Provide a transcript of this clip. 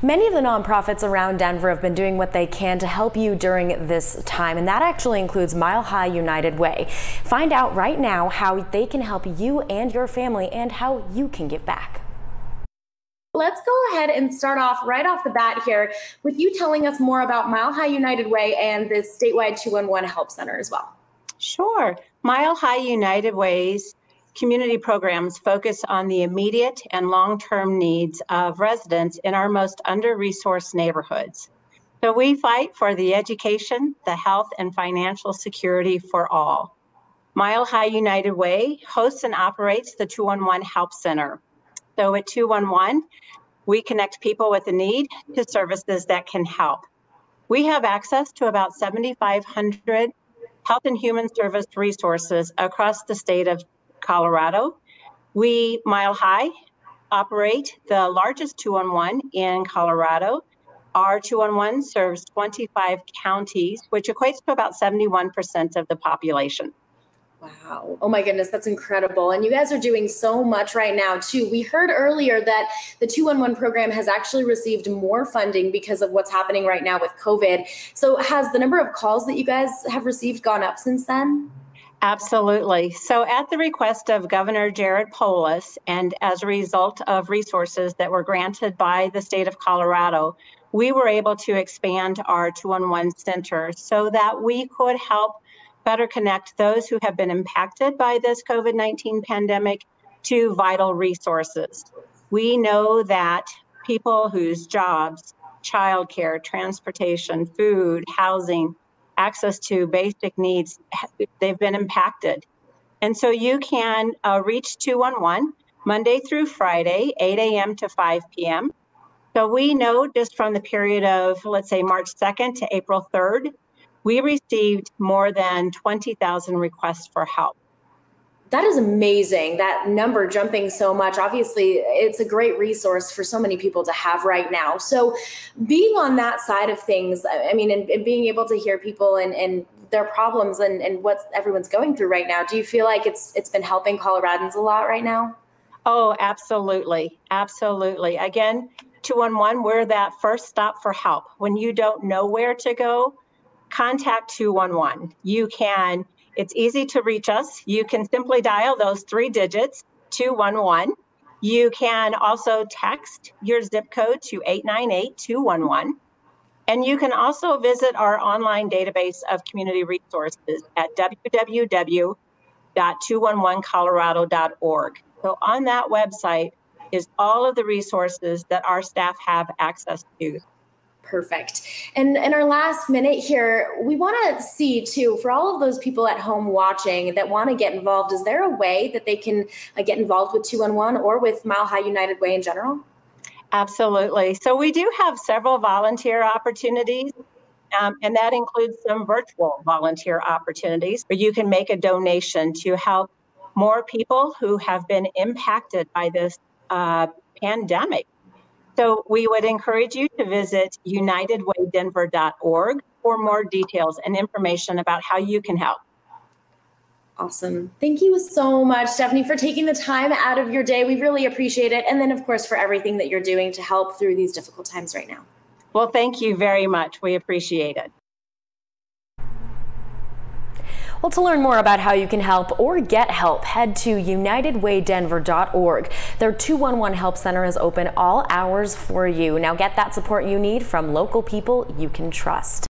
Many of the nonprofits around Denver have been doing what they can to help you during this time, and that actually includes Mile High United Way. Find out right now how they can help you and your family and how you can give back. Let's go ahead and start off right off the bat here with you telling us more about Mile High United Way and the statewide 211 Help Center as well. Sure. Mile High United Way's community programs focus on the immediate and long-term needs of residents in our most under-resourced neighborhoods. So we fight for the education, the health, and financial security for all. Mile High United Way hosts and operates the 211 Help Center. So at 211, we connect people with a need to services that can help. We have access to about 7,500 health and human service resources across the state of Colorado. We, Mile High, operate the largest 211 in Colorado. Our 211 serves 25 counties, which equates to about 71% of the population. Wow. Oh my goodness, that's incredible. And you guys are doing so much right now, too. We heard earlier that the 211 program has actually received more funding because of what's happening right now with COVID. So, has the number of calls that you guys have received gone up since then? Absolutely. So, at the request of Governor Jared Polis, and as a result of resources that were granted by the state of Colorado, we were able to expand our 211 center so that we could help better connect those who have been impacted by this COVID 19 pandemic to vital resources. We know that people whose jobs, childcare, transportation, food, housing, access to basic needs, they've been impacted. And so you can uh, reach 211 Monday through Friday, 8 a.m. to 5 p.m. So we know just from the period of, let's say, March 2nd to April 3rd, we received more than 20,000 requests for help that is amazing that number jumping so much. Obviously it's a great resource for so many people to have right now. So being on that side of things i mean and, and being able to hear people and, and their problems and, and what everyone's going through right now do you feel like it's it's been helping coloradans a lot right now? Oh absolutely. Absolutely. Again 211 we're that first stop for help. When you don't know where to go contact 211 you can it's easy to reach us. You can simply dial those three digits, 211. You can also text your zip code to 898 211. And you can also visit our online database of community resources at www.211colorado.org. So on that website is all of the resources that our staff have access to. Perfect. And in our last minute here, we want to see too, for all of those people at home watching that want to get involved, is there a way that they can uh, get involved with 211 or with Mile High United Way in general? Absolutely. So we do have several volunteer opportunities. Um, and that includes some virtual volunteer opportunities where you can make a donation to help more people who have been impacted by this uh, pandemic. So we would encourage you to visit unitedwaydenver.org for more details and information about how you can help. Awesome. Thank you so much, Stephanie, for taking the time out of your day. We really appreciate it. And then, of course, for everything that you're doing to help through these difficult times right now. Well, thank you very much. We appreciate it. Well, to learn more about how you can help or get help, head to unitedwaydenver.org. Their 211 Help Center is open all hours for you. Now get that support you need from local people you can trust.